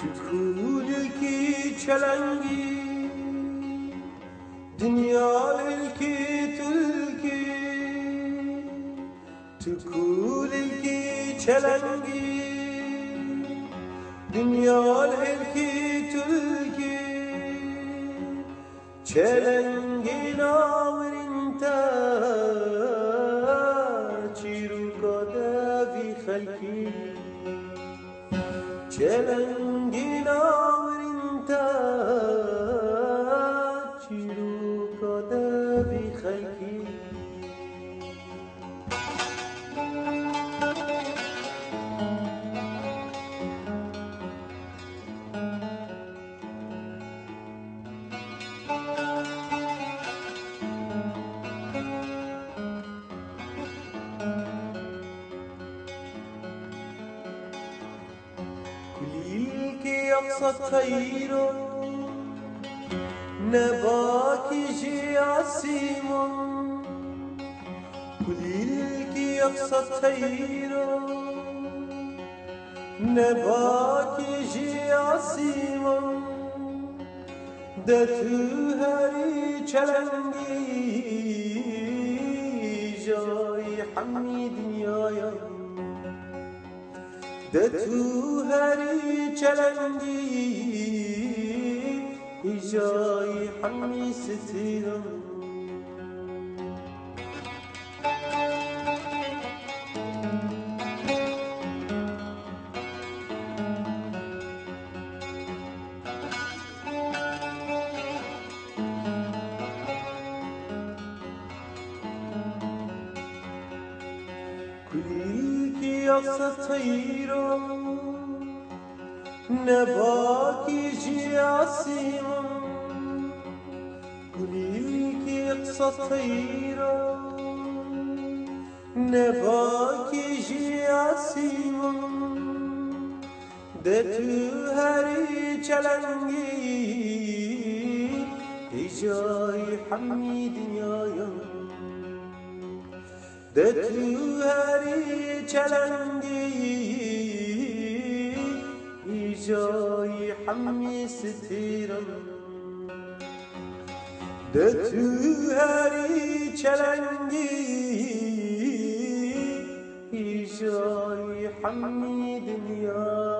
Tutkudaki çelengi Dünya ilki tilki Tukudaki çelengi Dünya ilki tilki Çelengi namirinta Çiruka da fi halki شلنگی ناورین تا چیرو کده بی خیکی Thank you. الطير نباك جي عسيم كليلك يقصى الطير نباك جي عسيم دتو هري چلنگي جاي حمي دنيايا ده تو هر چلنگی جای همه ستیدم كليك يقصى الطير نباكي جي عسيم كليك يقصى الطير نباكي جي عسيم دتو هري چلنگي هجاي حمي دنيايا ده Dötüveri çelengeyi İcai hammi sitiran Dötüveri çelengeyi İcai hammi dünyayı